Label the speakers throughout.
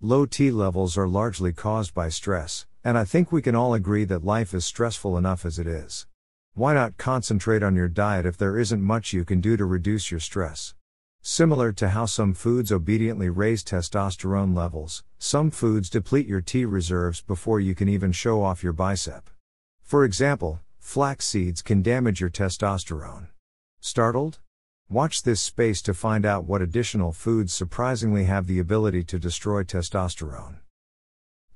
Speaker 1: Low T levels are largely caused by stress, and I think we can all agree that life is stressful enough as it is. Why not concentrate on your diet if there isn't much you can do to reduce your stress? Similar to how some foods obediently raise testosterone levels, some foods deplete your T reserves before you can even show off your bicep. For example, flax seeds can damage your testosterone. Startled? Watch this space to find out what additional foods surprisingly have the ability to destroy testosterone.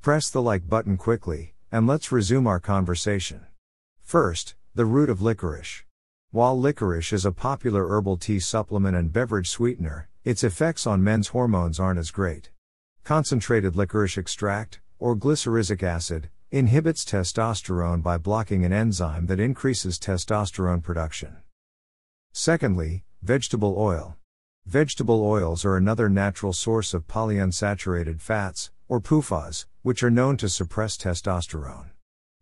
Speaker 1: Press the like button quickly, and let's resume our conversation. First, the root of licorice. While licorice is a popular herbal tea supplement and beverage sweetener, its effects on men's hormones aren't as great. Concentrated licorice extract, or glycyrrhizic acid, inhibits testosterone by blocking an enzyme that increases testosterone production. Secondly, Vegetable oil. Vegetable oils are another natural source of polyunsaturated fats, or PUFAs, which are known to suppress testosterone.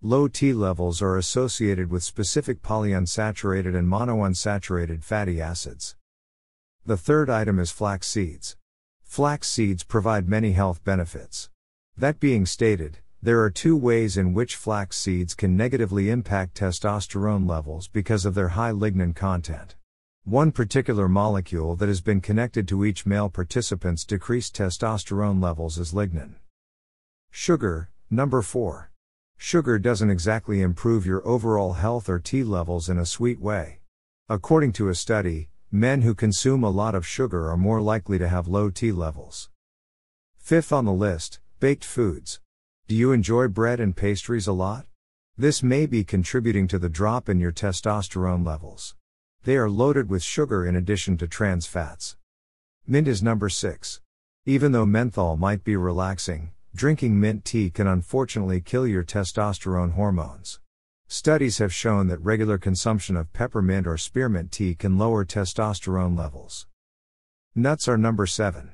Speaker 1: Low T levels are associated with specific polyunsaturated and monounsaturated fatty acids. The third item is flax seeds. Flax seeds provide many health benefits. That being stated, there are two ways in which flax seeds can negatively impact testosterone levels because of their high lignin content. One particular molecule that has been connected to each male participant's decreased testosterone levels is lignin. Sugar, number 4. Sugar doesn't exactly improve your overall health or T levels in a sweet way. According to a study, men who consume a lot of sugar are more likely to have low T levels. Fifth on the list, baked foods. Do you enjoy bread and pastries a lot? This may be contributing to the drop in your testosterone levels. They are loaded with sugar in addition to trans fats. Mint is number 6. Even though menthol might be relaxing, drinking mint tea can unfortunately kill your testosterone hormones. Studies have shown that regular consumption of peppermint or spearmint tea can lower testosterone levels. Nuts are number 7.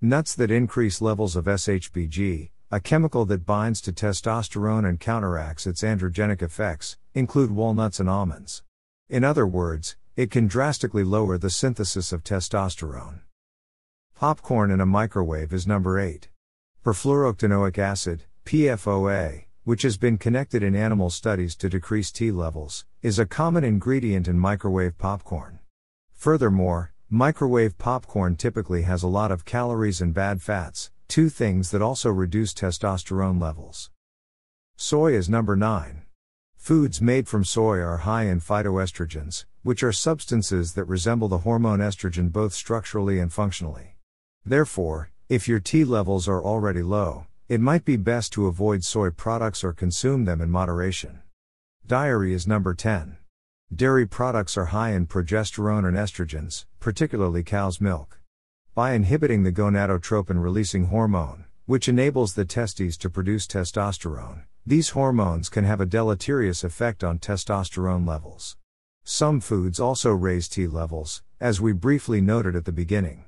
Speaker 1: Nuts that increase levels of SHBG, a chemical that binds to testosterone and counteracts its androgenic effects, include walnuts and almonds. In other words, it can drastically lower the synthesis of testosterone. Popcorn in a microwave is number 8. Perfluorooctanoic acid, PFOA, which has been connected in animal studies to decrease T levels, is a common ingredient in microwave popcorn. Furthermore, microwave popcorn typically has a lot of calories and bad fats, two things that also reduce testosterone levels. Soy is number 9. Foods made from soy are high in phytoestrogens, which are substances that resemble the hormone estrogen both structurally and functionally. Therefore, if your T levels are already low, it might be best to avoid soy products or consume them in moderation. Dairy is number 10. Dairy products are high in progesterone and estrogens, particularly cow's milk. By inhibiting the gonadotropin releasing hormone, which enables the testes to produce testosterone, these hormones can have a deleterious effect on testosterone levels. Some foods also raise T levels, as we briefly noted at the beginning.